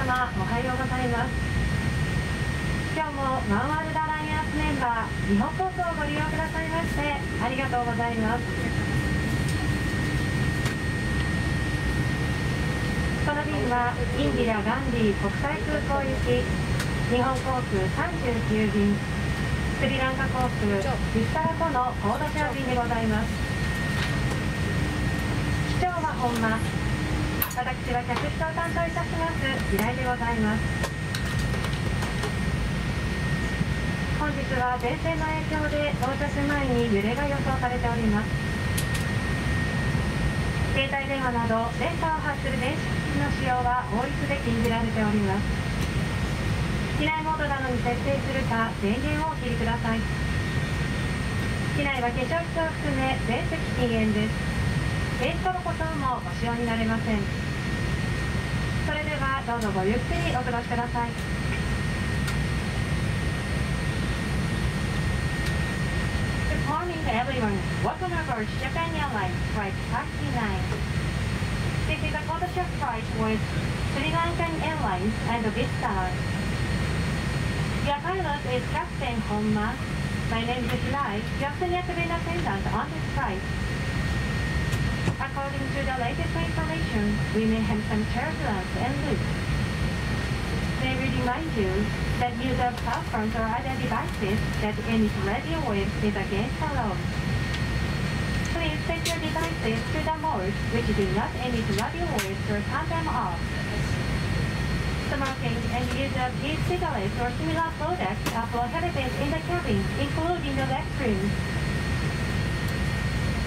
様おはようございます今日もワンワールドアライアンスメンバー日本航空をご利用くださいましてありがとうございます。この便はインディラ・ガンディ国際空港行き日本航空39便スリランカ航空ビスタラとのコードシャー便でございます機長は本間私は客室を担当いたします。平井でございます。本日は前線の影響で到着前に揺れが予想されております。携帯電話など電波を発する電子機器の使用は法律で禁じられております。機内モードなどに設定するか電源をお切りください。機内は化粧室を含め全席禁煙です。電子トロコ等もご使用になれません。れではどうぞごゆっくりお過ごしください Good morning everyone. Welcome aboard Japan Airlines Flight 39. This is a code flight with Sri Lankan Airlines and Vista. Your pilot is Captain Honma. My name is Lai, your senior cabin attendant on this flight. According to the latest information, we may have some turbulence and loop. May we remind you that use of cell phones or other devices that emit radio waves is against the law. Please set your devices to the mode which do not emit radio waves or turn them off. Smoking and use of e-cigarettes or similar products are prohibited in the cabin, including the restroom.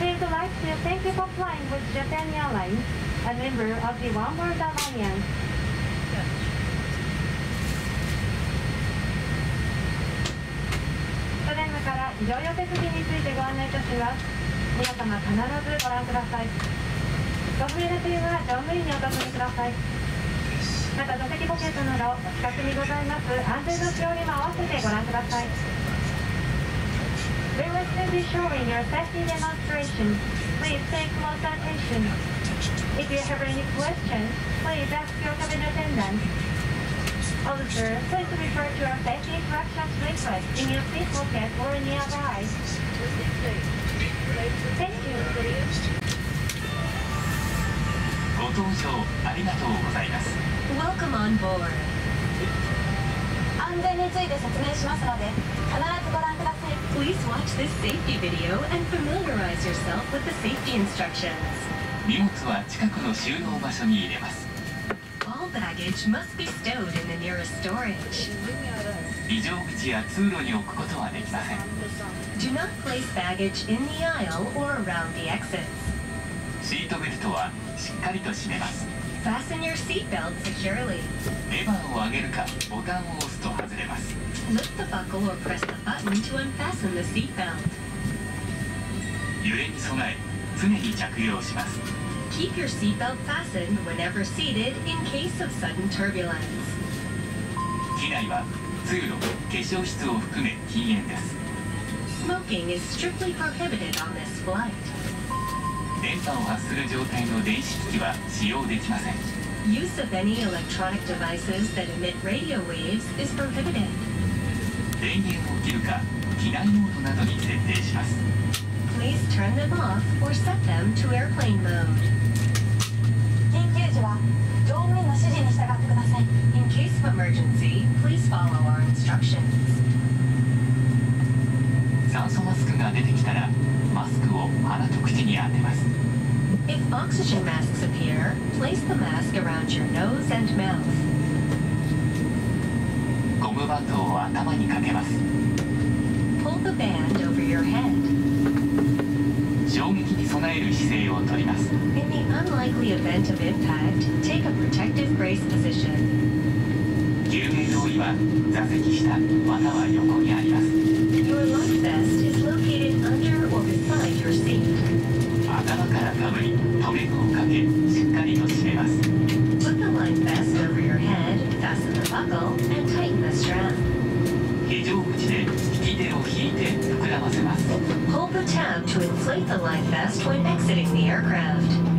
We would like to thank you for flying with Japan Airlines, a member of the One World Alliance. ただいまから非常用手続きについてご案内いたします。皆様必ずご覧ください。ご不明な点は乗務員にお尋ねください。また座席ポケットなどお近くにございます安全の使用にも合わせてご覧ください。We will soon be showing your safety demonstration. Please pay close attention. If you have any questions, please ask your cabin attendant. Also, please refer to our safety instructions leaflet in your seat pocket or nearby. Thank you. ご搭乗ありがとうございます Welcome on board. 安全について説明しますので必ずご覧ください Please watch this safety video and familiarize yourself with the safety instructions. 荷物は近くの収納場所に入れます All baggage must be stowed in the nearest storage. 非常口や通路に置くことはできません Do not place baggage in the aisle or around the exits. シートベルトはしっかりと締めます Fasten your seatbelt securely. レバーを上げるかボタンを押すと外れます Lift the buckle or press the button to unfasten the seatbelt. 揺れに備え常に着用します Keep your seatbelt fastened whenever seated in case of sudden turbulence. 機内は通路化粧室を含め禁煙です Smoking is strictly prohibited on this flight. 電波を発する状態の電子機器は使用できません Use of any electronic devices that emit radio waves is prohibited. 電源を切るか機内モードなどに設定します Please turn them off or set them to airplane mode. 緊急時は乗務員の指示に従ってください In case of emergency, please follow our instructions. 酸素マスクが出てきたらマスクを鼻と口に当てます If oxygen masks appear, place the mask around your nose and mouth. ゴムバンドを頭にかけます Pull the band over your head. 衝撃に備える姿勢をとります In the unlikely event of impact, take a protective brace position. 救命胴衣は座席下または横にあります Your life vest is located under or beside your seat. 頭からかぶり留め具をかけしっかりと締めます Put the life vest over your head, fasten the buckle, and tighten the strap. 非常口で引き手を引いて膨らませます Hold the tab to inflate the life vest when exiting the aircraft.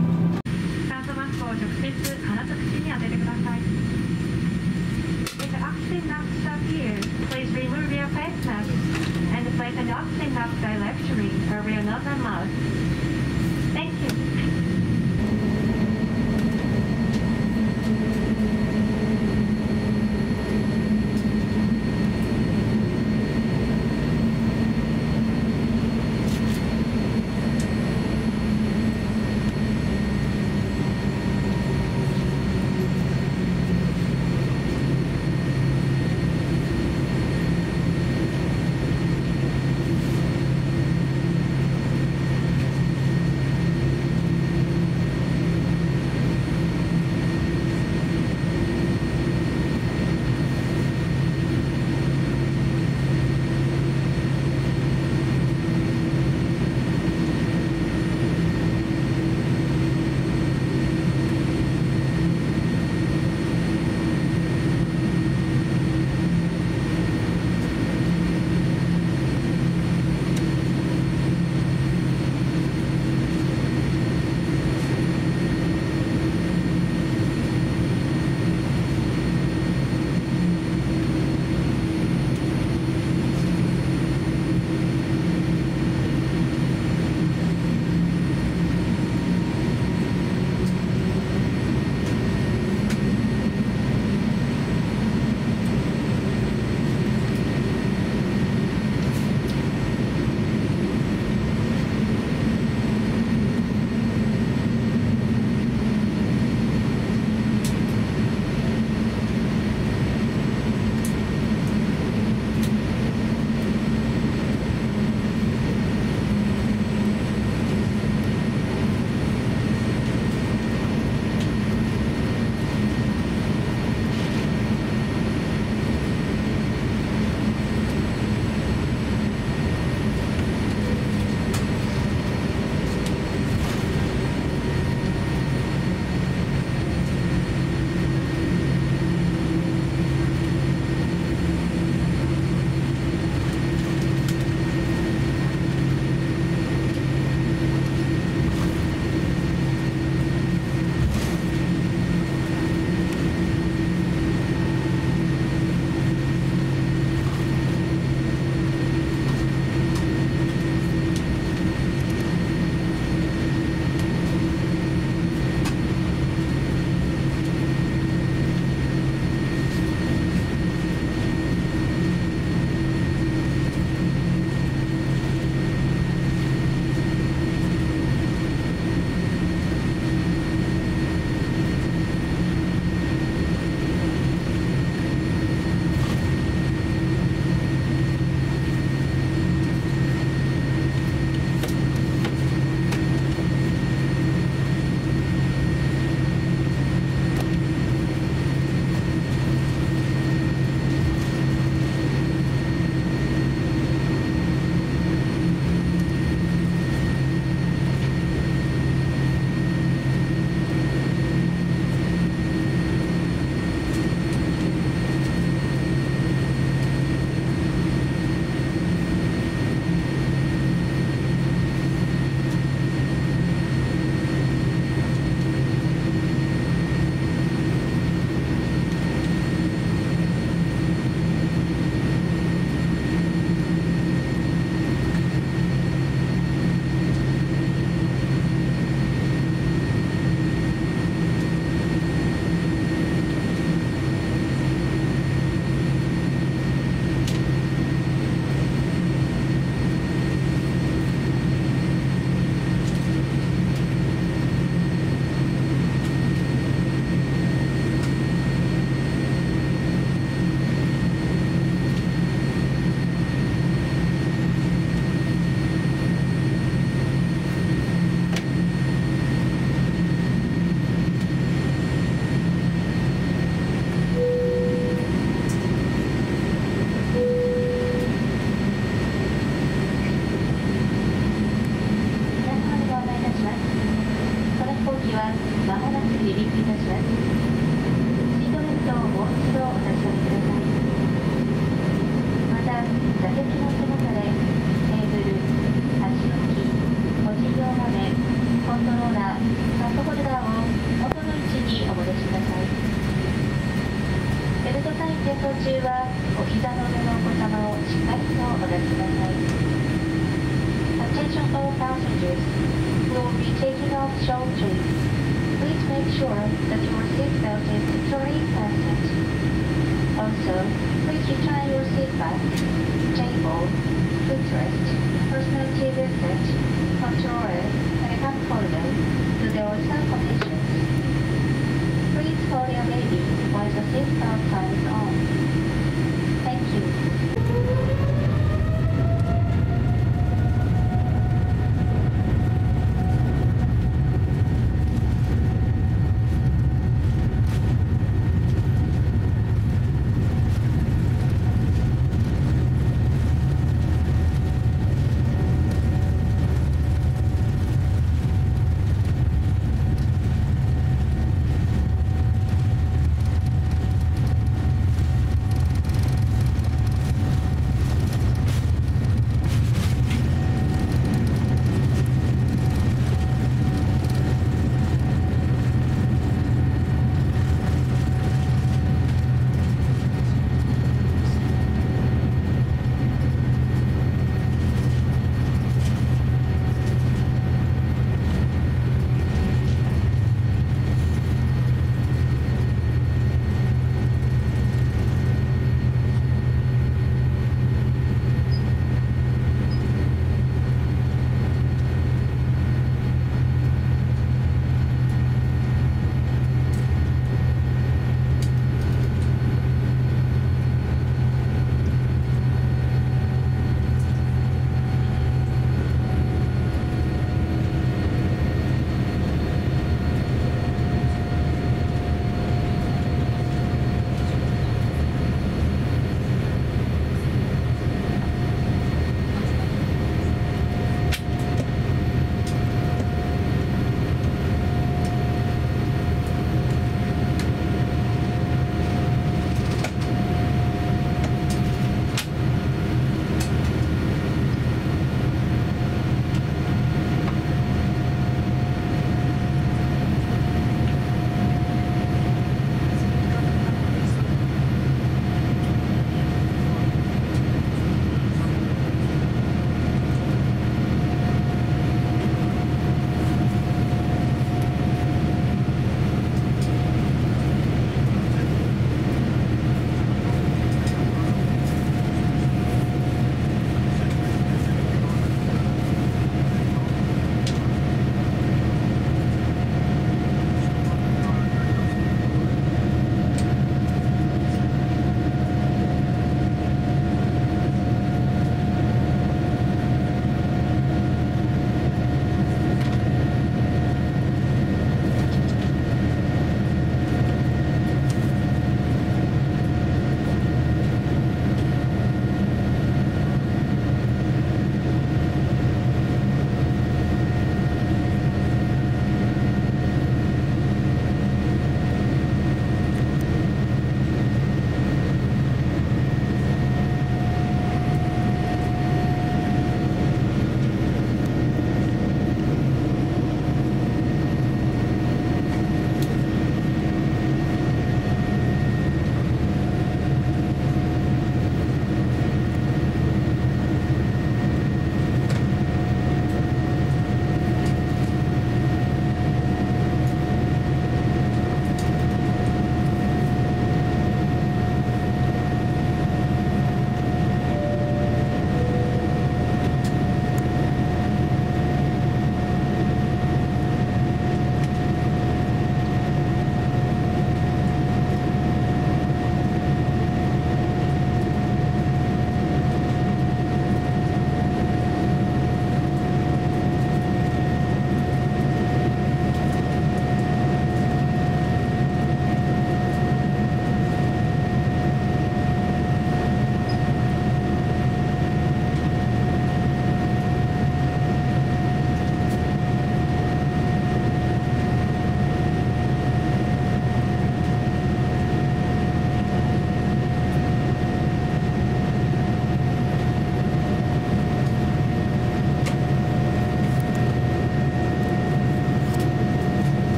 Sure that your seatbelt is securely fastened. Also, please return your seat back, table, footrest, personal TV set, controller, and cup holder to their original positions. Please hold your baby while the seatbelt sign